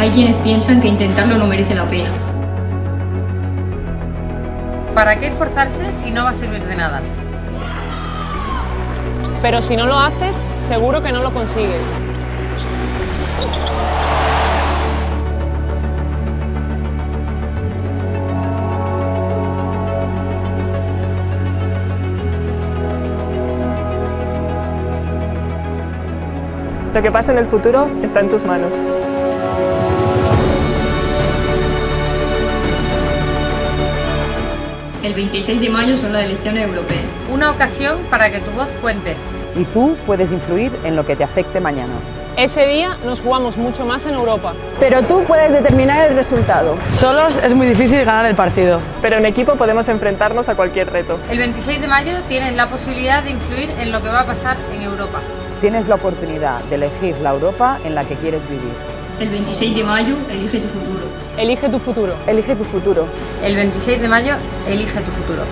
hay quienes piensan que intentarlo no merece la pena. ¿Para qué esforzarse si no va a servir de nada? Pero si no lo haces, seguro que no lo consigues. Lo que pasa en el futuro está en tus manos. El 26 de mayo son las elecciones europeas. Una ocasión para que tu voz cuente. Y tú puedes influir en lo que te afecte mañana. Ese día nos jugamos mucho más en Europa. Pero tú puedes determinar el resultado. Solos es muy difícil ganar el partido. Pero en equipo podemos enfrentarnos a cualquier reto. El 26 de mayo tienes la posibilidad de influir en lo que va a pasar en Europa. Tienes la oportunidad de elegir la Europa en la que quieres vivir. El 26 de mayo elige tu futuro. Elige tu futuro. Elige tu futuro. El 26 de mayo elige tu futuro.